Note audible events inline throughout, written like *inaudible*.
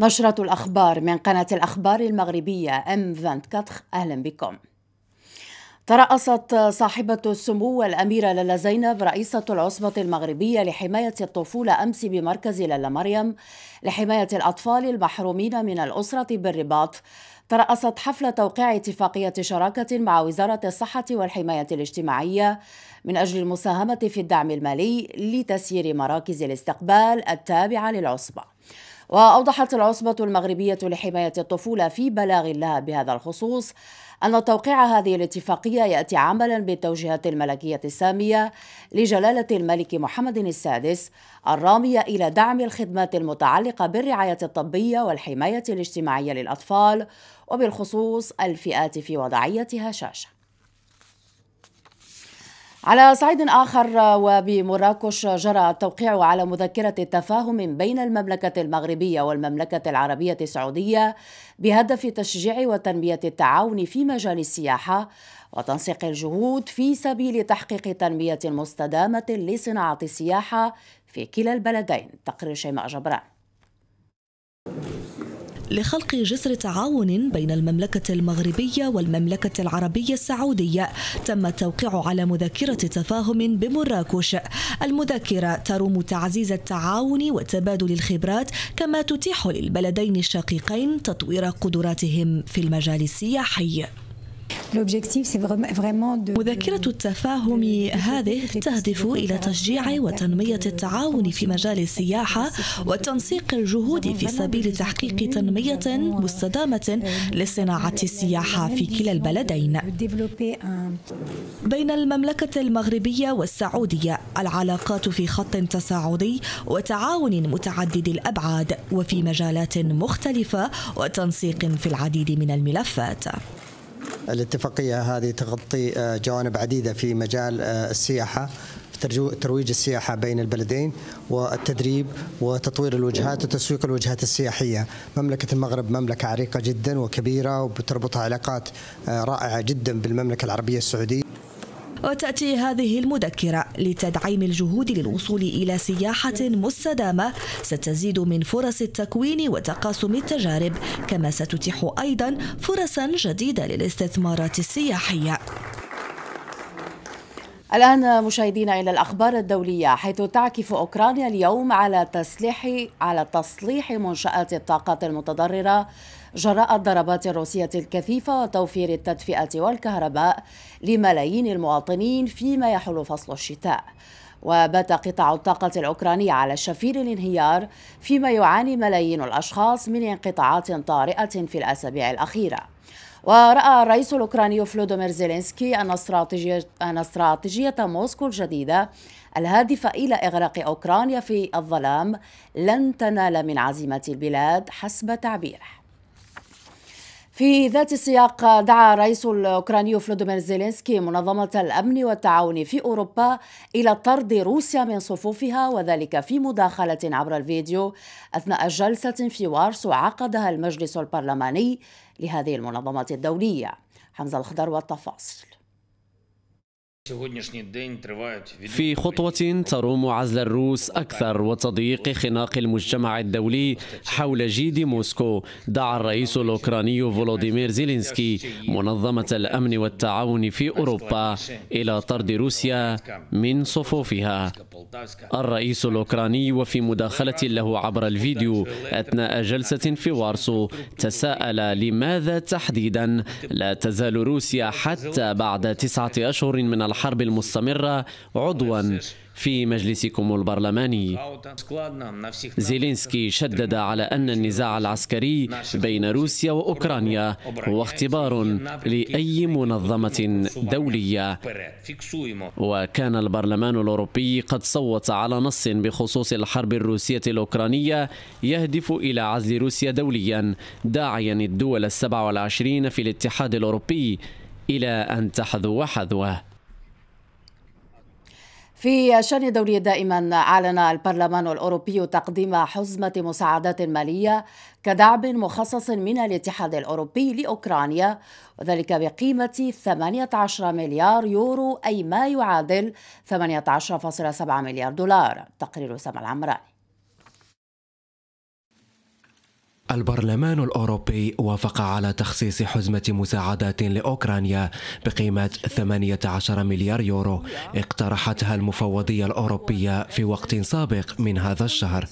نشرة الأخبار من قناة الأخبار المغربية أم 24 أهلا بكم. ترأست صاحبة السمو الأميرة لالا زينب رئيسة العصبة المغربية لحماية الطفولة أمس بمركز لالا مريم لحماية الأطفال المحرومين من الأسرة بالرباط. ترأست حفل توقيع اتفاقية شراكة مع وزارة الصحة والحماية الاجتماعية من أجل المساهمة في الدعم المالي لتسيير مراكز الاستقبال التابعة للعصبة. وأوضحت العصبة المغربية لحماية الطفولة في بلاغ لها بهذا الخصوص أن توقيع هذه الاتفاقية يأتي عملا بالتوجيهات الملكية السامية لجلالة الملك محمد السادس الرامية إلى دعم الخدمات المتعلقة بالرعاية الطبية والحماية الاجتماعية للأطفال وبالخصوص الفئات في وضعية هشاشة على صعيد آخر وبمراكش جرى التوقيع على مذكرة تفاهم بين المملكة المغربية والمملكة العربية السعودية بهدف تشجيع وتنمية التعاون في مجال السياحة وتنسيق الجهود في سبيل تحقيق تنمية مستدامة لصناعة السياحة في كلا البلدين. تقرير شيماء جبران. لخلق جسر تعاون بين المملكة المغربية والمملكة العربية السعودية. تم التوقيع على مذكرة تفاهم بمراكش. المذكرة تروم تعزيز التعاون وتبادل الخبرات كما تتيح للبلدين الشقيقين تطوير قدراتهم في المجال السياحي. مذكرة التفاهم هذه تهدف إلى تشجيع وتنمية التعاون في مجال السياحة وتنسيق الجهود في سبيل تحقيق تنمية مستدامة لصناعة السياحة في كلا البلدين. بين المملكة المغربية والسعودية العلاقات في خط تصاعدي وتعاون متعدد الأبعاد وفي مجالات مختلفة وتنسيق في العديد من الملفات. الاتفاقية هذه تغطي آه، جوانب عديدة في مجال آه، السياحة ترويج السياحة بين البلدين والتدريب وتطوير الوجهات وتسويق الوجهات السياحية. مملكة المغرب مملكة عريقة جدا وكبيرة وبتربطها علاقات آه، رائعة جدا بالمملكة العربية السعودية. وتأتي هذه المذكرة لتدعيم الجهود للوصول إلى سياحة مستدامة ستزيد من فرص التكوين وتقاسم التجارب كما ستتيح أيضا فرصا جديدة للاستثمارات السياحية. الآن مشاهدينا إلى الأخبار الدولية. حيث تعكف أوكرانيا اليوم على تسليح على تصليح منشآت الطاقات المتضررة جراء الضربات الروسية الكثيفة وتوفير التدفئة والكهرباء لملايين المواطنين فيما يحل فصل الشتاء. وبات قطاع الطاقة الأوكراني على شفير الانهيار فيما يعاني ملايين الأشخاص من انقطاعات طارئة في الأسابيع الأخيرة. ورأى الرئيس الأوكراني فلودومير زيلينسكي أن استراتيجية, أن استراتيجية موسكو الجديدة الهادفة إلى إغراق أوكرانيا في الظلام لن تنال من عزيمة البلاد حسب تعبيره. في ذات السياق دعا الرئيس الأوكراني فلوديمير زيلينسكي منظمة الأمن والتعاون في أوروبا إلى طرد روسيا من صفوفها وذلك في مداخلة عبر الفيديو أثناء جلسة في وارسو عقدها المجلس البرلماني لهذه المنظمة الدولية. حمزة الخضر والتفاصيل. في خطوة تروم عزل الروس أكثر وتضييق خناق المجتمع الدولي حول جيد موسكو. دعا الرئيس الأوكراني فولوديمير زيلينسكي منظمة الأمن والتعاون في أوروبا إلى طرد روسيا من صفوفها. الرئيس الأوكراني وفي مداخلة له عبر الفيديو أثناء جلسة في وارسو تساءل لماذا تحديدا لا تزال روسيا حتى بعد تسعة أشهر من الحرب المستمرة عضوا في مجلسكم البرلماني. زيلينسكي شدد على أن النزاع العسكري بين روسيا وأوكرانيا هو اختبار لأي منظمة دولية. وكان البرلمان الأوروبي قد صوت على نص بخصوص الحرب الروسية الأوكرانية يهدف إلى عزل روسيا دوليا داعيا الدول السبع والعشرين في الاتحاد الأوروبي إلى أن تحذو حذوه. في شأن دولي دائما أعلن البرلمان الأوروبي تقديم حزمة مساعدات مالية كدعم مخصص من الاتحاد الأوروبي لأوكرانيا وذلك بقيمة 18 مليار يورو أي ما يعادل 18.7 مليار دولار. تقرير سما العمراني. البرلمان الأوروبي وافق على تخصيص حزمة مساعدات لأوكرانيا بقيمة 18 مليار يورو اقترحتها المفوضية الأوروبية في وقت سابق من هذا الشهر.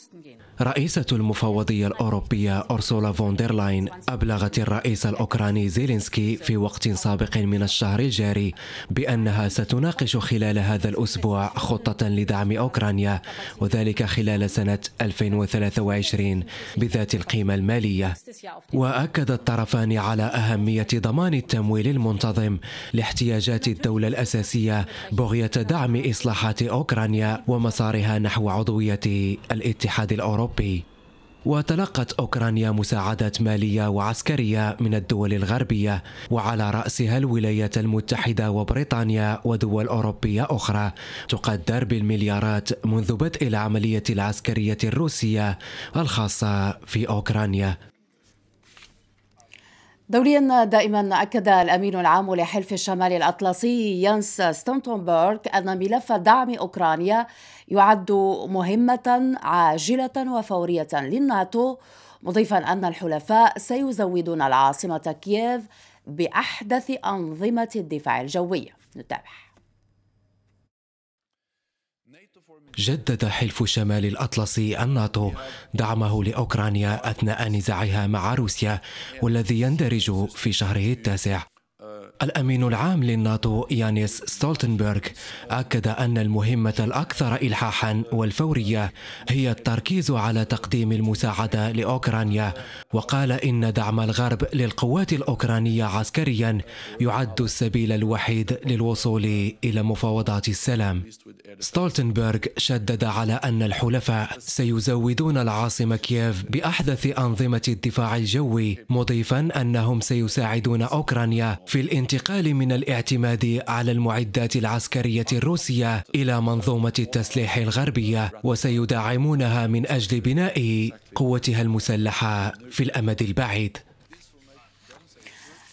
رئيسة المفوضية الأوروبية أرسولا فوندرلاين أبلغت الرئيس الأوكراني زيلينسكي في وقت سابق من الشهر الجاري بأنها ستناقش خلال هذا الأسبوع خطة لدعم أوكرانيا وذلك خلال سنة 2023 بذات القيمة المالية. وأكد الطرفان على أهمية ضمان التمويل المنتظم لاحتياجات الدولة الأساسية بغية دعم إصلاحات أوكرانيا ومسارها نحو عضوية الاتحاد الأوروبي. الأوروبي وتلقت أوكرانيا مساعدات مالية وعسكرية من الدول الغربية وعلى رأسها الولايات المتحدة وبريطانيا ودول أوروبية أخرى تقدر بالمليارات منذ بدء العملية العسكرية الروسية الخاصة في أوكرانيا. دوليا دائما أكد الأمين العام لحلف الشمال الأطلسي يانس ستولتنبرغ أن ملف دعم أوكرانيا يعد مهمة عاجلة وفورية للناتو مضيفا أن الحلفاء سيزودون العاصمة كييف بأحدث أنظمة الدفاع الجوي. نتابع. جدد حلف شمال الأطلسي الناتو دعمه لأوكرانيا أثناء نزاعها مع روسيا والذي يندرج في شهره التاسع. الأمين العام للناتو يانيس ستولتنبرغ أكد أن المهمة الأكثر إلحاحا والفورية هي التركيز على تقديم المساعدة لأوكرانيا وقال إن دعم الغرب للقوات الأوكرانية عسكريا يعد السبيل الوحيد للوصول إلى مفاوضات السلام. ستولتنبرغ شدد على أن الحلفاء سيزودون العاصمة كييف بأحدث أنظمة الدفاع الجوي مضيفا أنهم سيساعدون أوكرانيا في الانتقال من الاعتماد على المعدات العسكرية الروسية إلى منظومة التسليح الغربية وسيدعمونها من أجل بناء قوتها المسلحة في الأمد البعيد.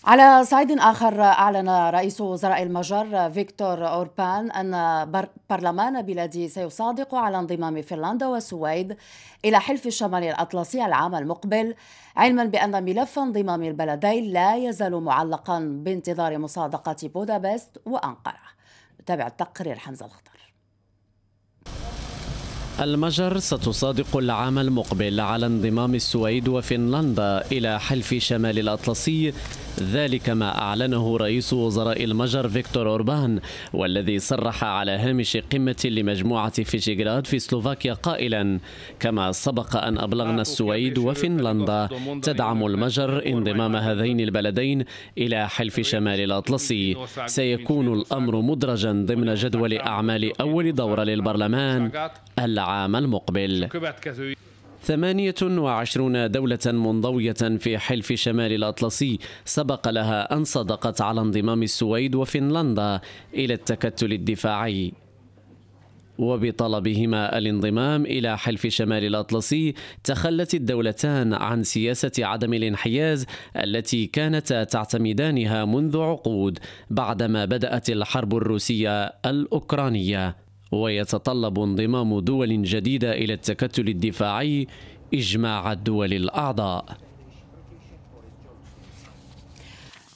على صعيد آخر أعلن رئيس وزراء المجر فيكتور أوربان أن برلمان بلاده سيصادق على انضمام فنلندا والسويد إلى حلف الشمال الأطلسي العام المقبل علما بأن ملف انضمام البلدين لا يزال معلقا بانتظار مصادقة بودابست وأنقرة. نتابع التقرير حمزة الخطر المجر ستصادق العام المقبل على انضمام السويد وفنلندا إلى حلف شمال الأطلسي. ذلك ما أعلنه رئيس وزراء المجر فيكتور أوربان والذي صرح على هامش قمة لمجموعة فيشيغراد في سلوفاكيا قائلا كما سبق أن أبلغنا السويد وفنلندا تدعم المجر انضمام هذين البلدين إلى حلف شمال الأطلسي. سيكون الأمر مدرجا ضمن جدول أعمال أول دورة للبرلمان العام المقبل. 28 دولة منضوية في حلف شمال الأطلسي سبق لها أن صدقت على انضمام السويد وفنلندا إلى التكتل الدفاعي. وبطلبهما الانضمام إلى حلف شمال الأطلسي تخلت الدولتان عن سياسة عدم الانحياز التي كانتا تعتمدانها منذ عقود بعدما بدأت الحرب الروسية الأوكرانية. ويتطلب انضمام دول جديدة إلى التكتل الدفاعي إجماع الدول الأعضاء.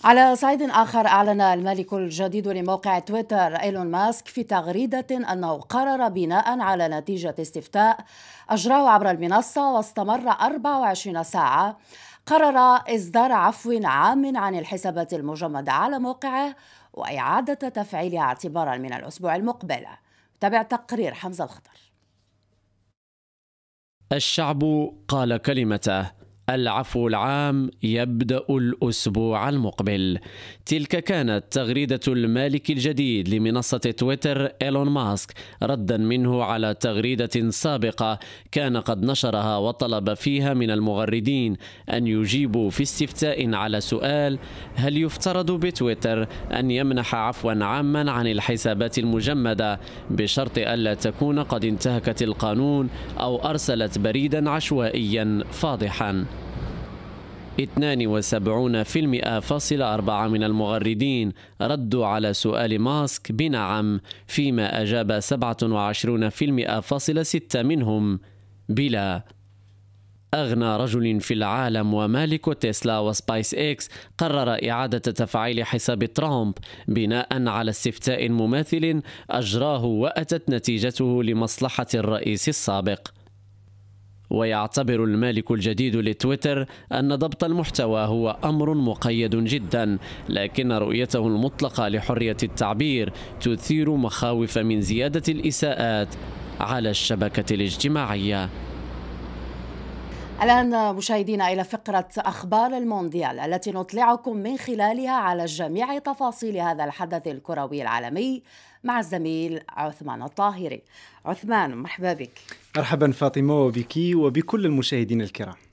على صعيد آخر أعلن المالك الجديد لموقع تويتر إيلون ماسك في تغريدة أنه قرر بناء على نتيجة استفتاء أجراه عبر المنصة واستمر 24 ساعة. قرر إصدار عفو عام عن الحسابات المجمدة على موقعه وإعادة تفعيلها اعتبارا من الأسبوع المقبل. تابع تقرير حمزة الخطر الشعب قال كلمته العفو العام يبدأ الأسبوع المقبل. تلك كانت تغريدة المالك الجديد لمنصة تويتر إيلون ماسك ردا منه على تغريدة سابقة كان قد نشرها وطلب فيها من المغردين أن يجيبوا في استفتاء على سؤال هل يفترض بتويتر أن يمنح عفوا عاما عن الحسابات المجمدة بشرط ألا تكون قد انتهكت القانون أو أرسلت بريدا عشوائيا فاضحا؟ 72.4% من المغردين ردوا على سؤال ماسك بنعم فيما أجاب 27.6% منهم بلا. أغنى رجل في العالم ومالك تسلا وسبايس إكس قرر إعادة تفعيل حساب ترامب بناء على استفتاء مماثل أجراه وأتت نتيجته لمصلحة الرئيس السابق. ويعتبر المالك الجديد لتويتر أن ضبط المحتوى هو أمر مقيد جدا لكن رؤيته المطلقة لحرية التعبير تثير مخاوف من زيادة الإساءات على الشبكة الاجتماعية. الآن مشاهدينا إلى فقرة أخبار المونديال التي نطلعكم من خلالها على جميع تفاصيل هذا الحدث الكروي العالمي. مع الزميل عثمان الطاهري. عثمان مرحبا بك. مرحبا فاطمة وبك وبكل المشاهدين الكرام.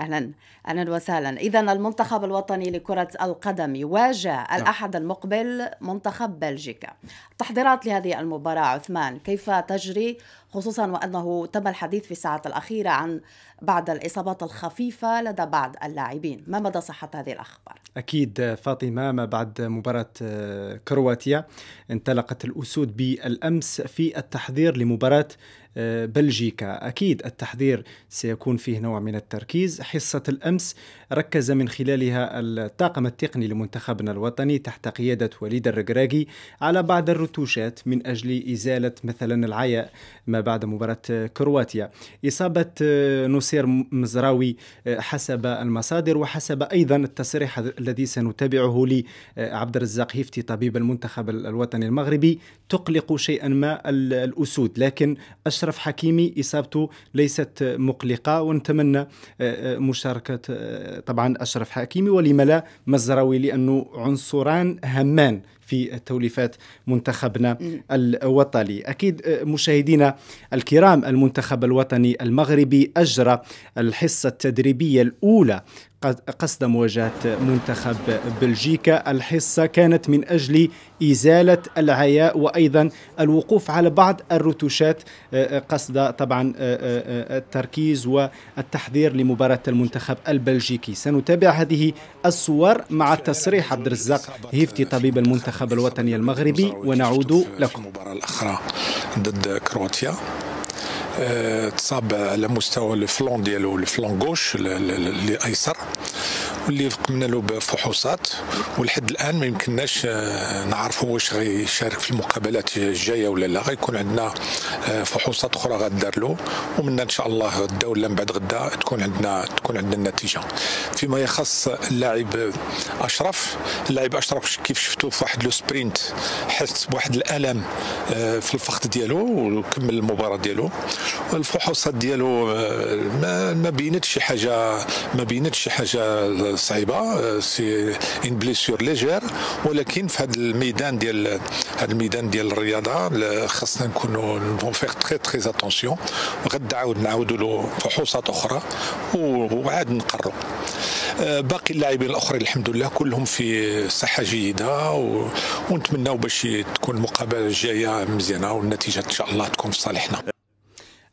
أهلا أهلا وسهلا. اذا المنتخب الوطني لكرة القدم يواجه نعم. الأحد المقبل منتخب بلجيكا. التحضيرات لهذه المباراة عثمان كيف تجري؟ خصوصا وأنه تم الحديث في الساعات الأخيرة عن بعض الإصابات الخفيفة لدى بعض اللاعبين. ما مدى صحة هذه الأخبار؟ أكيد فاطمة ما بعد مباراة آه، كرواتيا؟ انطلقت الأسود بالأمس في التحضير لمباراة بلجيكا. أكيد التحضير سيكون فيه نوع من التركيز. حصة الأمس ركز من خلالها الطاقم التقني لمنتخبنا الوطني تحت قيادة وليد الرقراقي على بعض الرتوشات من أجل إزالة مثلا العياء ما بعد مباراة كرواتيا. إصابة نصير مزراوي حسب المصادر وحسب أيضا التصريح الذي سنتابعه لعبد الرزاق هيفتي طبيب المنتخب الوطني المغربي. تقلق شيئا ما الأسود لكن أشرف أشرف حكيمي إصابته ليست مقلقة ونتمنى آه، آه، مشاركة آه، طبعا أشرف حكيمي ولم لا مزراوي لأنه عنصران همان. في توليفات منتخبنا الوطني. أكيد مشاهدينا الكرام المنتخب الوطني المغربي أجرى الحصة التدريبية الأولى قصد مواجهة منتخب بلجيكا. الحصة كانت من أجل إزالة العياء وأيضا الوقوف على بعض الرتوشات آه، قصد طبعا آه، آه، التركيز والتحضير لمباراة المنتخب البلجيكي. سنتابع هذه الصور مع تصريح عبد الرزاق هيفتي طبيب المنتخب. الوطني المغربي ونعود لكم. المباراة الأخرى ضد كرواتيا. تصاب على مستوى الفلون ديالو الفلون غوش اللي ايسر واللي قمنا له بفحوصات ولحد الآن ما يمكنناش آه، نعرفوا واش غيشارك في المقابلات الجاية ولا لا. غيكون عندنا آه، فحوصات أخرى غدار له ومنها إن شاء الله غدا ولا من بعد غدا تكون عندنا تكون عندنا النتيجة. فيما يخص اللاعب أشرف اللاعب أشرف كيف شفتوا في واحد le sprint حس بواحد الألم آه، في الفخذ ديالو وكمل المباراة ديالو. الفحوصات ديالو ما ما بينتش شي حاجة ما بينتش شي حاجة صعيبه c'est une blessure légère ولكن في هذا الميدان ديال هذا الميدان ديال الرياضة خاصنا نكونوا enfin faire très très attention غدا عاود نعاودوا له فحوصات أخرى وعاد نقروا باقي اللاعبين الأخرين الحمد لله كلهم في صحة جيدة ونتمناو باش تكون المقابلة الجاية مزيانة والنتيجة إن شاء الله تكون في صالحنا.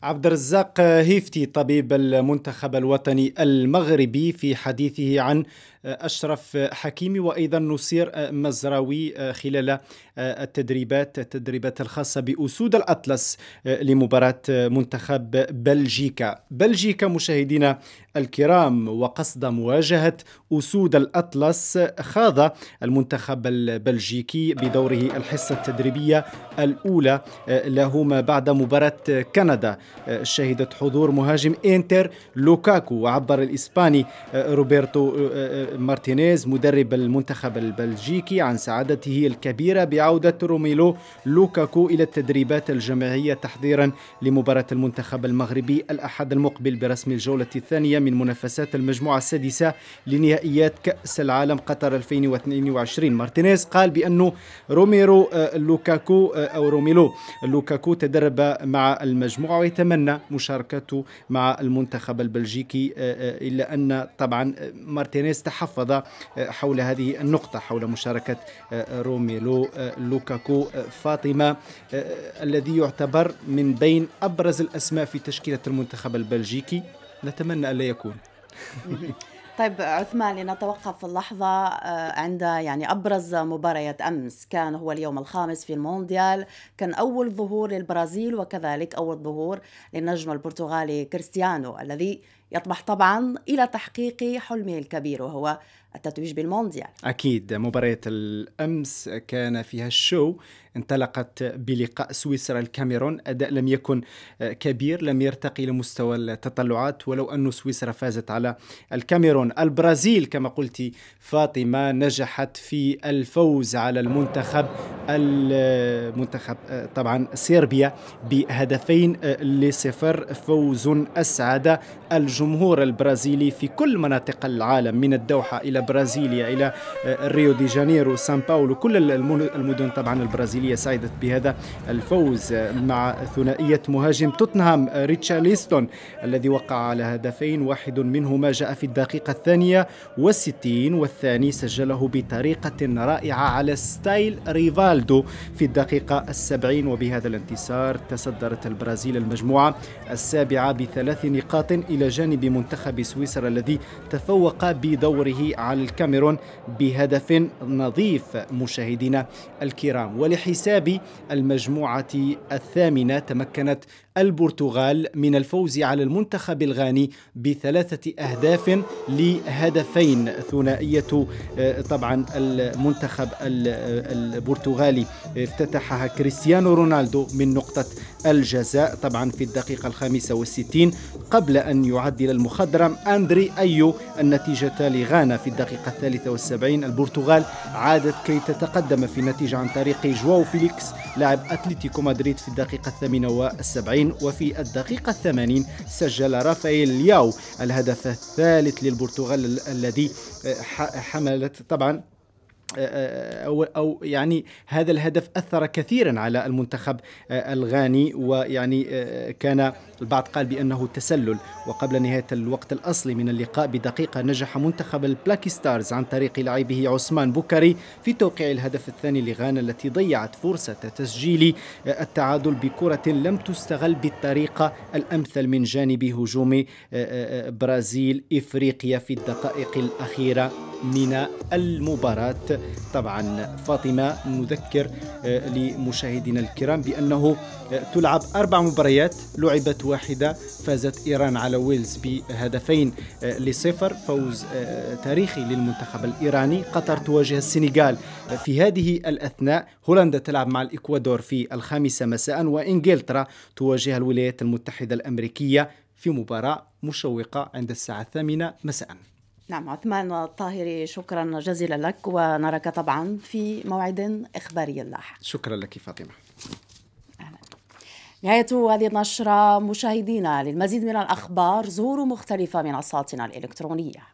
عبد الرزاق هيفتي طبيب المنتخب الوطني المغربي في حديثه عن أشرف حكيمي وأيضا نصير مزراوي خلال التدريبات التدريبات الخاصة بأسود الأطلس لمباراة منتخب بلجيكا. بلجيكا مشاهدينا الكرام وقصد مواجهة أسود الأطلس خاض المنتخب البلجيكي بدوره الحصة التدريبية الأولى له ما بعد مباراة كندا. شهدت حضور مهاجم إنتر لوكاكو وعبر الإسباني روبرتو مارتينيز مدرب المنتخب البلجيكي عن سعادته الكبيرة بعودة روميلو لوكاكو إلى التدريبات الجماعية تحضيرا لمباراة المنتخب المغربي الأحد المقبل برسم الجولة الثانية من منافسات المجموعة السادسة لنهائيات كأس العالم قطر 2022 مارتينيز قال بأنه روميرو آه، لوكاكو آه، أو روميلو لوكاكو تدرب مع المجموعة ويتمنى مشاركته مع المنتخب البلجيكي آه، إلا أن طبعا مارتينيز تحدث تحفظ آه، حول هذه النقطة حول مشاركة آه، روميلو آه، لوكاكو فاطمة الذي يعتبر من بين أبرز الأسماء في تشكيلة المنتخب البلجيكي. نتمنى ألا يكون. *laughs* طيب عثمان لنتوقف اللحظة عند يعني أبرز مباريات أمس كان هو اليوم الخامس في المونديال كان أول ظهور للبرازيل وكذلك أول ظهور للنجم البرتغالي كريستيانو الذي يطمح طبعا إلى تحقيق حلمه الكبير وهو التتويج بالمونديال. أكيد مباراة الأمس كان فيها الشو. انطلقت بلقاء سويسرا الكاميرون. أداء لم يكن كبير لم يرتقي لمستوى التطلعات ولو أن سويسرا فازت على الكاميرون. البرازيل كما قلت فاطمة نجحت في الفوز على المنتخب المنتخب طبعا صربيا بهدفين لصفر. فوز أسعد الجمهور. البرازيلي في كل مناطق العالم من الدوحة إلى برازيليا إلى ريو دي جانيرو سان باولو كل المدن طبعا البرازيلية سعدت بهذا الفوز مع ثنائية مهاجم توتنهام ريتشارلستون الذي وقع على هدفين واحد منهما جاء في الدقيقة الثانية والستين والثاني سجله بطريقة رائعة على style ريفالدو في الدقيقة السبعين. وبهذا الانتصار تصدرت البرازيل المجموعة السابعة بثلاث نقاط إلى جانب منتخب سويسرا الذي تفوق بدوره على الكاميرون بهدف نظيف مشاهدينا الكرام. ولحساب حساب المجموعة الثامنة تمكنت البرتغال من الفوز على المنتخب الغاني بثلاثة أهداف لهدفين ثنائية. آه، طبعا المنتخب البرتغالي افتتحها كريستيانو رونالدو من نقطة الجزاء طبعا في الدقيقة الخامسة والستين قبل أن يعدل المخضرم أندري أيو النتيجة لغانا في الدقيقة الثالثة والسبعين. البرتغال عادت كي تتقدم في النتيجة عن طريق جواو فيليكس لاعب أتلتيكو مدريد في الدقيقة الثامنة والسبعين. وفي الدقيقة الثمانين سجل رافائيل لياو الهدف الثالث للبرتغال الذي حملت طبعا أو, أو يعني هذا الهدف أثر كثيرا على المنتخب آه، الغاني ويعني آه، كان البعض قال بأنه تسلل. وقبل نهاية الوقت الأصلي من اللقاء بدقيقة نجح منتخب ال Black Stars عن طريق لاعبه عثمان بوكاري في توقيع الهدف الثاني لغانا التي ضيعت فرصة تسجيل آه، التعادل بكرة لم تستغل بالطريقة الأمثل من جانب هجوم برازيل إفريقيا في الدقائق الأخيرة من المباراة. طبعا فاطمة نذكر آه، لمشاهدينا الكرام بأنه آه، تلعب أربع مباريات لعبت واحدة فازت إيران على ويلز بهدفين آه، لصفر فوز تاريخي للمنتخب الإيراني. قطر تواجه السنغال في هذه الأثناء. هولندا تلعب مع الإكوادور في الخامسة مساء وإنجلترا تواجه الولايات المتحدة الأمريكية في مباراة مشوقة عند الساعة الثامنة مساءً. نعم عثمان الطاهري شكرا جزيلا لك ونراك طبعا في موعد إخباري لاحق. شكرا لك فاطمة. نهاية هذه النشرة مشاهدينا للمزيد من الأخبار زوروا مختلف منصاتنا الإلكترونية.